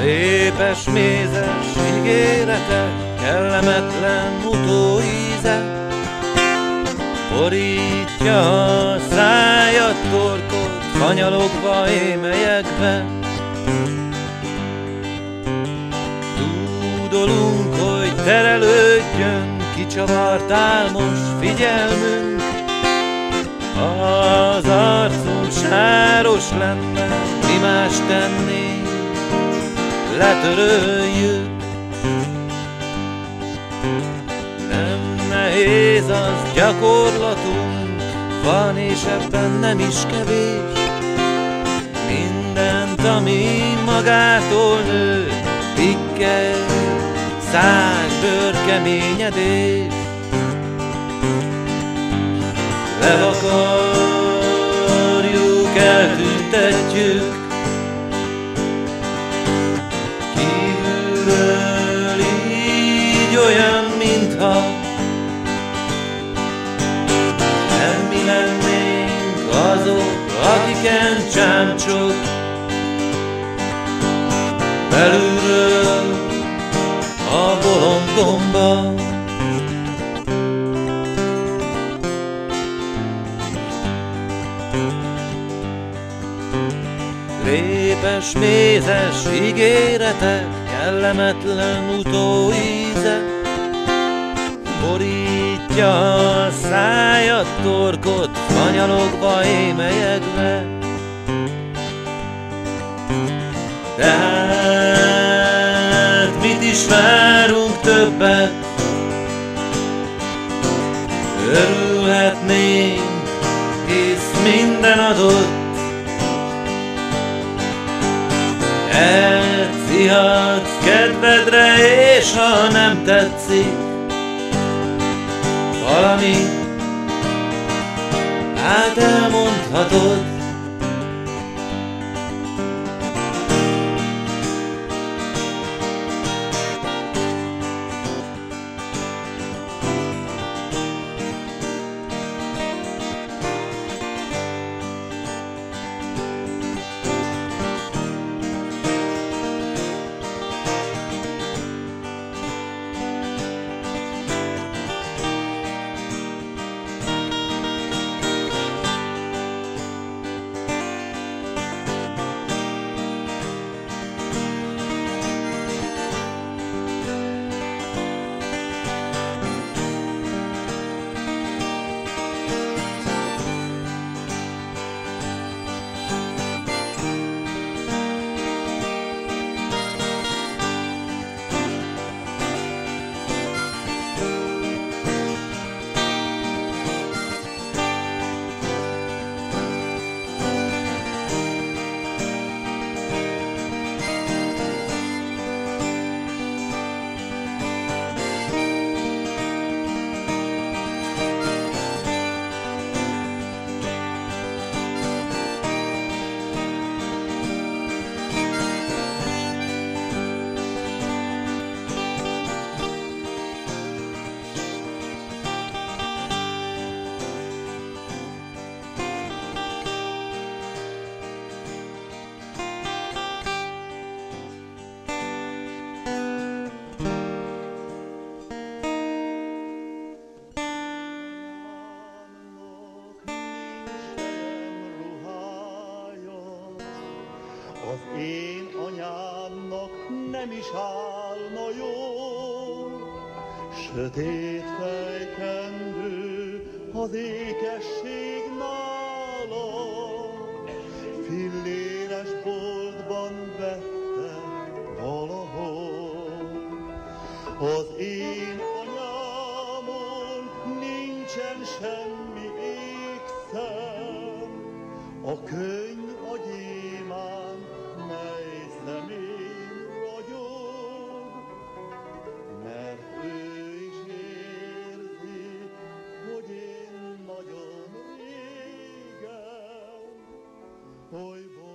Répes, mézes ígéretek, kellemetlen utóíze, Borítja a szájat torkot, kanyalogva émelyekbe. Tudolunk, hogy terelődjön, kicsavart álmos figyelmünk, az arcunk sáros lenne, mi más tenni, letöröljük. Nem nehéz az gyakorlatunk, van és ebben nem is kevés. Mindent, ami magától nő, pikkel, száj, bőr, keményedés. Levakarjuk, eltüntetjük, akiken csámcsok belülről a bolondgomba. Répes, mézes ígéretek, kellemetlen utóíze, Borítja a szájat, torkot, kanyalogva émelyegve. Tehát mit is várunk többet? Örülhetnénk, hisz minden adott, Elcihatsz kedvedre, és ha nem tetszik valami, hát elmondhatod. Az én anyámnak nem is állna jó, Sötét fejkendő az ékesség nála, Filléres boltban vette valahol. Az én anyámon nincsen semmi ékszem, a kör Hoy voy